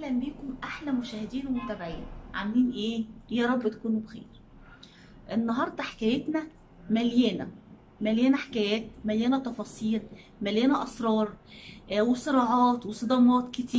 أهلا بيكم أحلى مشاهدين ومتابعين. عاملين إيه؟ يا رب تكونوا بخير. النهارده حكايتنا مليانة. مليانة حكايات مليانة تفاصيل مليانة أسرار آه، وصراعات وصدامات كتير.